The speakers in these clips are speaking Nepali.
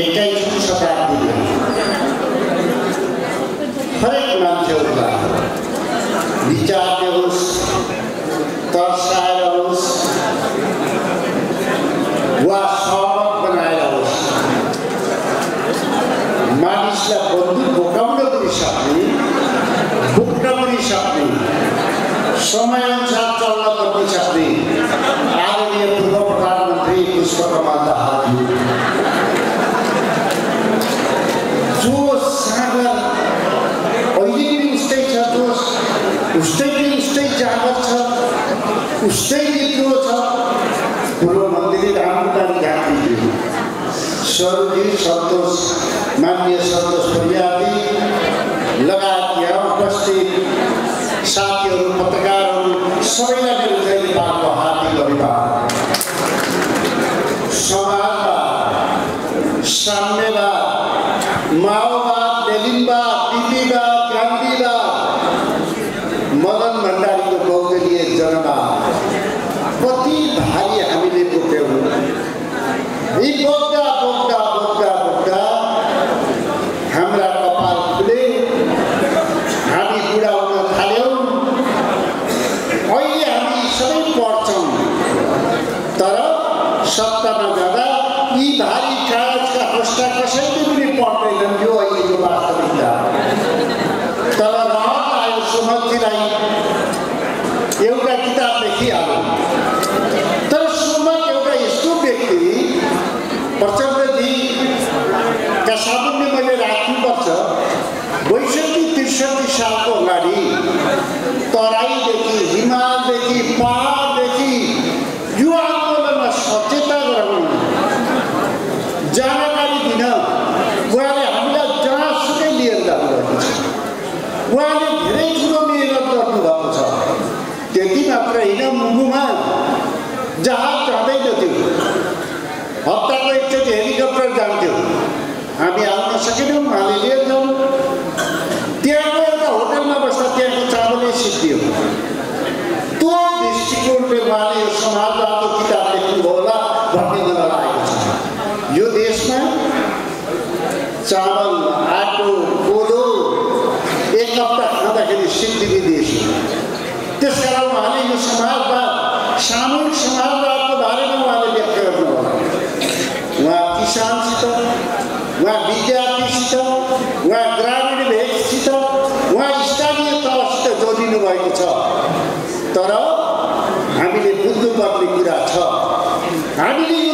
এটাই শতাব্দী হরেক নাম চৌকা বিচার দেউস তরসায় রউস ওয়া সবক বানায় রউস মানুষরা বন্ধু বোকামুড়ো করি সাপনি বোকামুড়ি সাপনি সময় mal जानकारी दिन उहाँले हामीलाई जहाँसुकै लिएर जानुभएको छ। उहाँले धेरै ठुलो मिहिनेत गर्नुभएको छ। त्यति मात्र होइन मुगुमा जहाज जाँदैन थियो। हप्ताको एकचोटि हेलिकप्टर जान्थ्यो। हामी आउन सकेनौँ उहाँले लिएर जाउँ। त्यहाँको एउटा होटलमा बस्दा त्यहाँको चामलै सिद्धियो। त्यो दृष्टिकोणले उहाँले यो समाजवादको किताब लेख्नुभयो होला भन्ने मलाई लागेको छ। यो देश तर हामीले बुझ्नुपर्ने कुरा छ। हामीले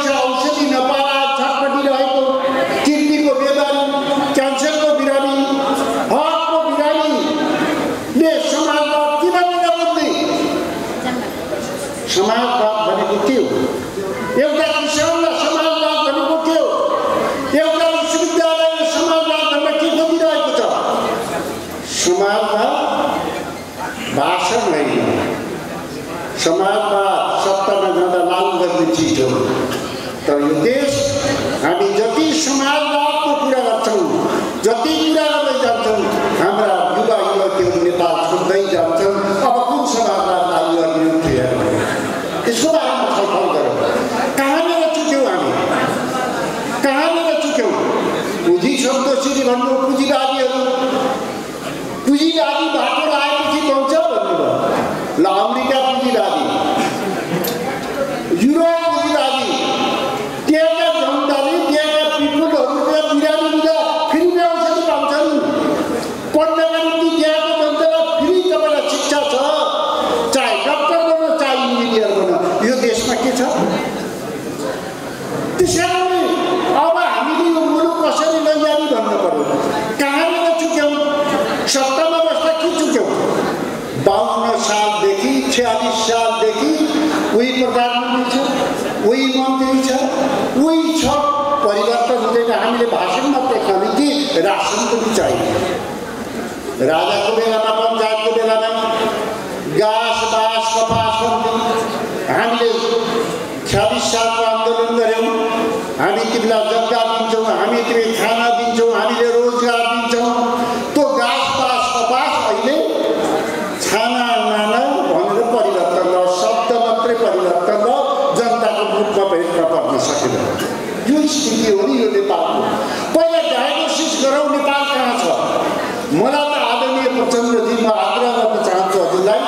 Joe. तर यो देश हामी जति छ परिवर्तन हुँदैन हामीले भाषण मात्रै खाने कि रासन पनि चाहियो राजाको बेलामा पञ्चायतको बेलामा गाँस बाँस कपास हामीले छ्यालिस सालको आन्दोलन गऱ्यौँ हामी तिमीलाई जग्गा दिन्छौँ हामी तिमी खाना दिन्छौँ हामीले रोजगार दिन्छौँ त्यो घाँस बाँस कपास अहिले खाना नाना भनेर परिवर्तन र शब्द मात्रै परिवर्तन र जनताको मुखमा भेट्न पर्न सकेन यो स्थिति हो नि यो नेपालको। पहिला डायग्नोसिस गरौँ नेपाल कहाँ छ? मलाई त आदरणीय प्रचण्डजी म आग्रह गर्न चाहन्छु हजुरलाई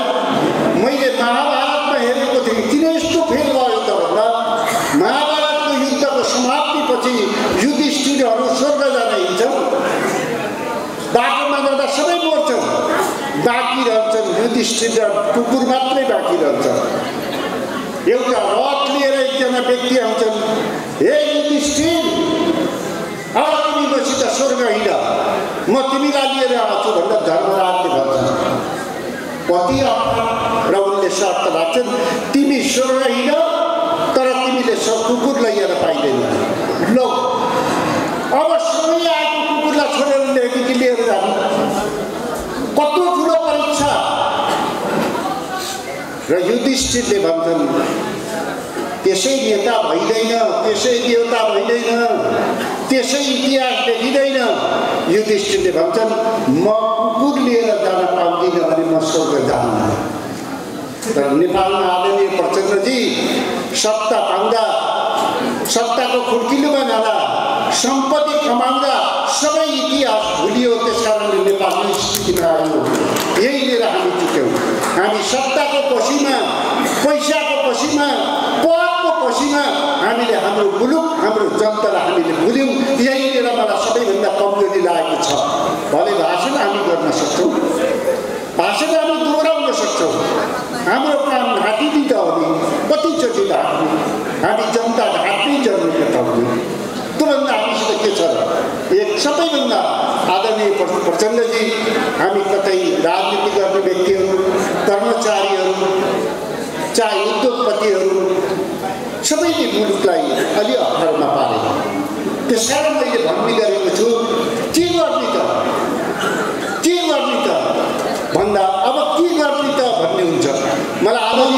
मैले महाभारतमा हेरेको थिएँ किन यस्तो फेल भयो त भन्दा महाभारतको युद्धको समाप्तिपछि युधिष्ठिरहरू स्वर्ग जान हिँड्छन्। बाटोमा जाँदा सबै मर्छन्। बाँकी रहन्छन् युधिष्ठिर कुकुर मात्रै बाँकी रहन्छ एउटा रथ लिएर एकजना व्यक्ति आउँछन्। हे स्वर्ग हिँड म तिमीलाई लिएर आउँछु भनेर धर्मराजले भन्छन् कति र उनले शर्त राख्छन् तिमी स्वर्ग हिँड तर तिमीले कुकुर लिएर पाइँदैन लौ अब समय आएको कुकुरलाई छोडेर ल्याएको कि लिएर जानु कस्तो ठुलो परीक्षा र युधिष्ठिरले भन्छन् त्यसै नेता भइँदैन त्यसै देवता भइँदैन त्यसै इतिहास भन्छन् म कुकुर लिएर जान पाउँदिनँ भने म स्वर्ग जान्न। तर नेपालमा आदरणीय प्रचण्डजी सत्ता पाउँदा सत्ताको खुड्किलोमा जाँदा सम्पत्ति कमाउँदा सबै इतिहास भुलियो त्यस कारणले नेपाल यो स्थितिमा आयो यही लिएर हामी चुक्यौँ हामी सत्ताको पसीमा पैसाको पसीमा पदको पसीमा हामीले हाम्रो मुलुक हाम्रो जनतालाई हामीले भुल्यौँ। यही लिएर मलाई सबैभन्दा कमजोरी लागेको छ भले भाषण हामी गर्न सक्छौँ भाषण हामी दोहोऱ्याउन सक्छौँ हाम्रो काम घाँटी त हो कतिचोटि ढाक्ने हामी जनता ढाक्नै जरुरी बताउने त्योभन्दा हामीसित के छ एक सबैभन्दा आदरणीय प्रचण्डजी हामी कतै राजनीति गर्ने व्यक्तिहरू कर्मचारीहरू चाहे उद्योगपतिहरू सबैले मुलुकलाई अलि अप्ठ्यारोमा पारे त्यस कारण मैले भन्ने गरेको छु के गर्ने त के गर्ने त भन्दा अब के गर्ने त भन्ने हुन्छ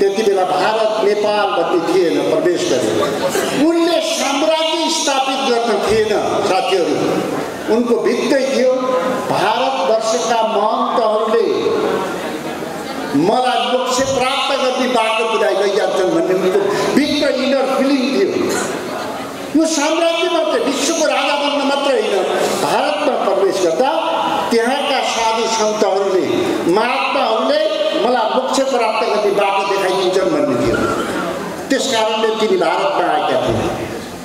त्यति बेला भारत नेपाल भन्ने थिएन प्रवेश गरे उनले साम्राज्य स्थापित गर्न थिएन साथीहरू उनको भित्तै थियो भारतवर्षका महन्तहरूले मलाई मोक्ष प्राप्त गर्ने बाटो पुऱ्याइ लैजान्छन् भन्ने उनको भित्र इनर फिलिङ थियो यो साम्राज्य मात्रै विश्वको राजा बन्न मात्रै होइन भारतमा प्रवेश गर्दा त्यहाँका साधु सन्तहरूले महात्माहरूले मोक्ष प्राप्त गर्ने बाटो देखाइदिन्छन् भन्ने थियो त्यस कारणले तिनी भारतमा आएका थिए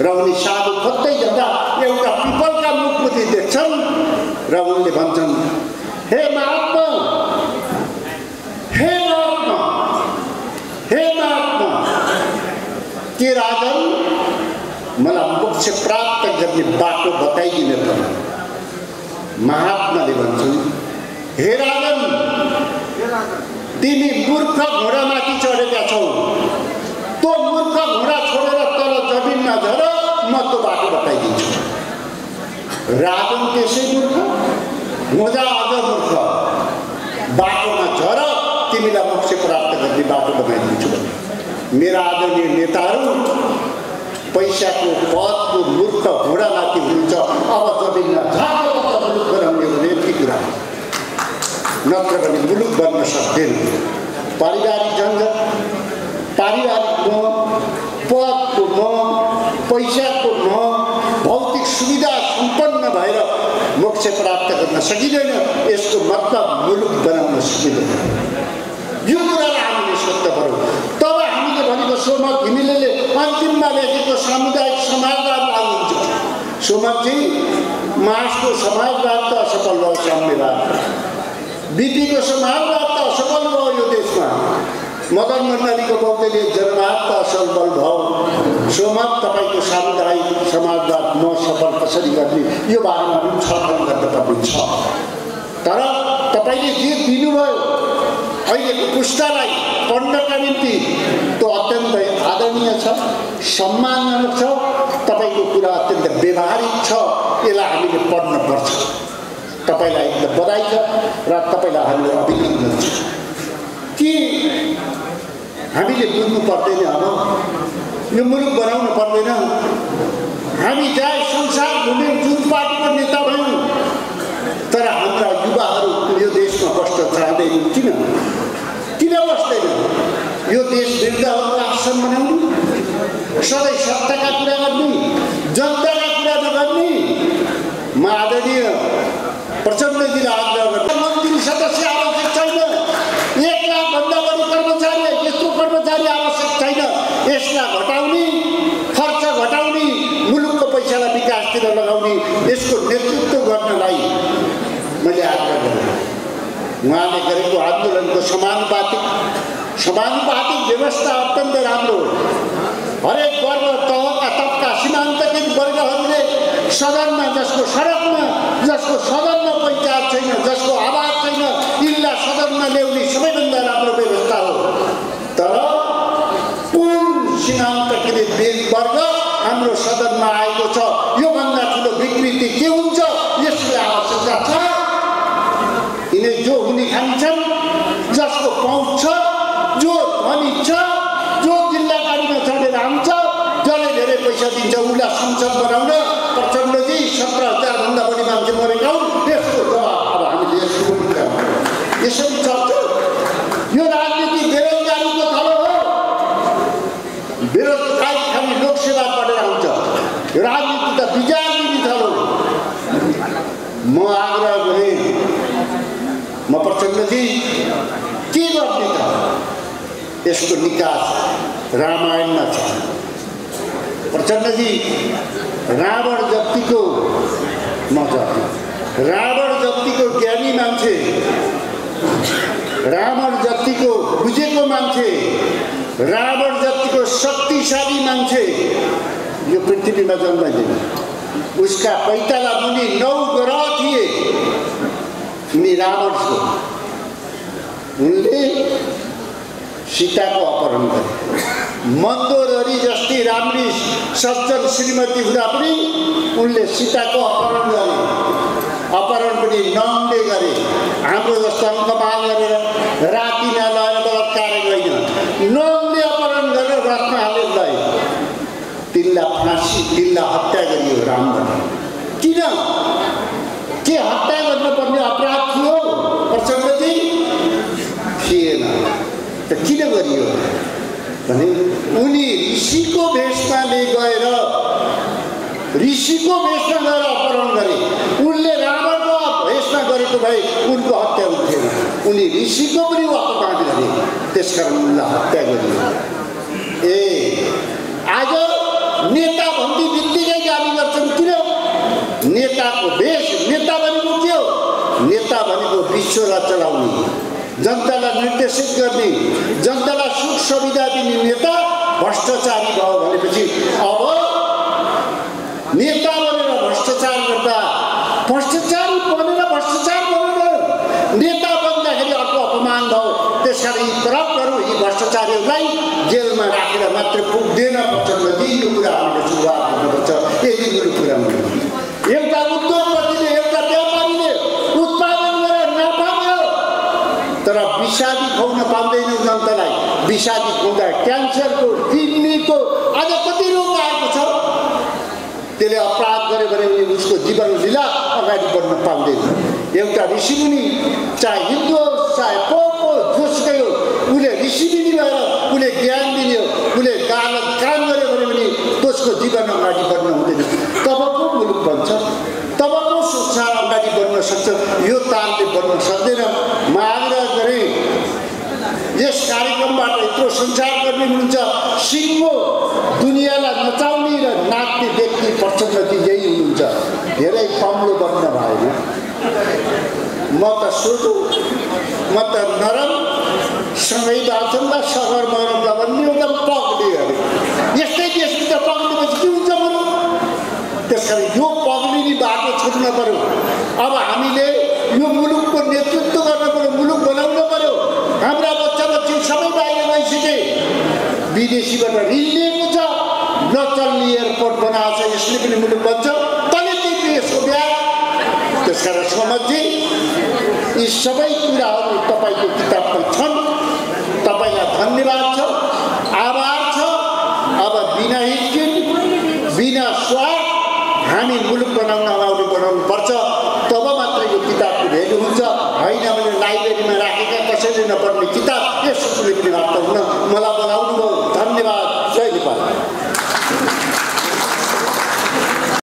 र उनी साधु खोज्दै जाँदा एउटा पिपलका मुखमुखी देख्छन् र उनले भन्छन् हे महात्मा हे महात्मा हे महात्मा के राजन मलाई मोक्ष प्राप्त गर्ने बाटो बताइदिन पर्ने महात्माले भन्छन् हे राजन तिमी मूर्ख घोडामाथि चढेका छौ? त्यो मूर्ख घोडा छोडेर तल जमिनमा झर म त्यो बाटो बताइदिन्छु। राजन त्यसै मूर्ख? मोजा अझ मूर्ख। बाटोमा झर तिमीलाई मोक्ष प्राप्त गर्ने बाटो बनाइदिन्छु। भने मेरा आदरणीय नेताहरू पैसाको पदको मूर्ख घोडामाथि हुन्छ अब जमिनमा झारो मुलुक बनाउने भने यति कुरा नत्र भने मुलुक बन्न सक्दैन पारिवारिक झन्झट पारिवारिक मोह पदको मोह पैसाको मोह भौतिक सुविधा सम्पन्न भएर मोक्ष प्राप्त गर्न सकिँदैन यसको मतलब मुलुक बनाउन सकिँदैन। यो कुरालाई हामीले सोध्न पऱ्यो तब हामीले भनेको सोमक घिमिरेले अन्तिममा लेखेको सामुदायिक समाजवाद लाग्नुहुन्छ सोमकजी मार्क्सको समाजवाद त असफल भयो साम्यवाद। बिपीको समाजवाद त असफल भयो यो देशमा। मदन मण्डलीको बौद्धले त असफल भयो। सोमक तपाईँको सामुदायिक समाजवाद म सफल कसरी गर्ने? यो बारेमा पनि छलफल गर्नुपर्ने छ। तर तपाईँले जे दिनुभयो अहिलेको पुस्तालाई पढ्नका निम्ति त्यो अत्यन्तै आदरणीय छ सम्मानजनक छ तपाईँको कुरा अत्यन्त व्यवहारिक छ यसलाई हामीले पढ्नुपर्छ। तपाईँलाई एकदम बधाई छ र तपाईँलाई हामीले अभिनन्दन छ के हामीले बुझ्नु पर्दैन अब यो मुलुक बनाउनु पर्दैन। हामी जहाँ संसार घुम्यौँ जुन पार्टीको नेता भयौँ तर हाम्रा युवाहरू यो देशमा बस्न चाहँदैनन्। किन? किन बस्दैन? यो देश वृद्धहरूको आसन बनाउने सधैँ सत्ताका कुरा गर्ने जनताका आन्दोलनको समानुपातिक समानुपातिक व्यवस्था अत्यन्तै राम्रो हो हरेक वर्ग तहका तबका सीमान्तकृत वर्गहरूले सदनमा जसको सडकमा जसको सदनमा पञ्चायत छैन जसको आवाज छैन यिनलाई सदनमा ल्याउने सबैभन्दा संसद बनाउन प्रचण्डजी सत्र हजारभन्दा बढी मान्छे मरेका हुन् यसको जवाब अब हामीले यसको यसरी चल्छ यो राजनीति बेरोजगारीको थलो हो बेरोजगारी खालि लोकसेवा पढेर आउँछ राजनीति त दिने थलो म आग्रह गरेँ म प्रचण्डजी के गर्ने त यसको निकास रामायणमा छ प्रचण्डजी रावण जतिको म रावण जतिको ज्ञानी मान्छे रावण जतिको बुझेको मान्छे रावण जतिको शक्तिशाली मान्छे यो पृथ्वीमा जन्माइदिनु उसका पैताला मुनि नौ ग्रह थिए। उनी रावण थियो उनले सीताको अपहरण गरे। मन्दोदरी जस्तै राम्री सज्जन श्रीमती हुँदा पनि उनले सीताको अपहरण गरे। अपहरण पनि नङले गरे। हाम्रो जस्तो अङ्कमाल गरेर रातिमा लगेर बलात्कार गइन नङले अपहरण गरेर रथमा हालेर गए तिनलाई फाँसी तिनलाई हत्या गरियो रामबाट किन के हत्या गर्नुपर्ने अपराध थियो प्रचण्डजी थिएन त किन गरियो भने उनी ऋषिको भेषमा गएर ऋषिको भेषमा गएर अपहरण गरे। उनले रावणको भेषमा गरेको भए उनको हत्या हुन्थेन उनी ऋषिको पनि अपमान गरे त्यसकारण उनलाई हत्या गरियो। ए आज नेता भन्ने बित्तिकै गाली गर्छन् किन? नेताको भेष नेता भनेको के हो? नेता भनेको विश्वलाई चलाउने जनतालाई निर्देशित गर्ने जनतालाई सुख सुविधा दिने नेता भ्रष्टाचारी भयो भनेपछि अब नेता बनेर भ्रष्टाचार गर्दा भ्रष्टाचारी बनेर भ्रष्टाचार गरेर नेता बन्दाखेरि अर्को अपमान भयो। त्यस कारण यी तरफहरू यी भ्रष्टाचारीहरूलाई जेलमा राखेर मात्र पुग्दैन प्रचण्डजी यो कुरा हामीले सुरुवात गर्नुपर्छ। यदि मेरो कुरा एउटा उद्योगपतिले एउटा व्यापारीले उत्पादन गरेर नाफा भयो तर विषादी खुवाउन पाउँदैनौँ जनतालाई। विषादी खुवाउँदा क्यान्सरको किडनीको आज कति रोग त्यसले अपराध गर्यो भने उसको जीवन लीला अगाडि बढ्न पाउँदैन। एउटा ऋषिमुनि चाहे हिन्दू होस् चाहे पोप होस् जोसुकै हो उसले ऋषिमुनि भएर उसले ज्ञान दिने हो उसले गालत काम गर्यो भने पनि त्यसको जीवन अगाडि बढ्न हुँदैन। तब पो मुलुक बन्छ तब पो संसार अगाडि बढ्न सक्छ। यो तालले बढ्न सक्दैन। म आग्रह गरेँ यस कार्यक्रमबाट यत्रो गर्ने हुनुहुन्छ सिङ्गो दुनियाँलाई नचाउने र नाच्ने व्यक्ति प्रचण्डजी यही हुनुहुन्छ। पग्लो बन्न भएन म त सोधु म त नरम सँगै बाँच्छौँला सहर मरौँला भन्ने एउटा पग्ली अरे यस्तै देशभित्र पग्लेपछि के हुन्छ बरु? त्यस कारण यो पग्लिने बाटो छुट्न पऱ्यो। अब हामीले यो मुलुकको नेतृत्व गर्न पऱ्यो मुलुक बनाउन पऱ्यो। हाम्रा सबै बाहिर गइसके विदेशीबाट ऋण लिएको छ नचल्ने एयरपोर्ट बनाएको छ यसले पनि मुलुक बन्छ तले यसको ब्याज त्यस कारण यी सबै कुराहरू तपाईँको किताबमा छन् तपाईँलाई धन्यवाद छ आभार छ अब बिना हिचकिन बिना स्वार्थ हामी मुलुक बनाउन अगाडि बढाउनु पर्छ तब मात्र यो किताबको भेल्यु हुन्छ होइन भने लाइब्रेरीमा राखेका कसैले नपढ्ने किताब यसले पनि अर्थ हुन मलाई बनाउनु भयो धन्यवाद। जय नेपाल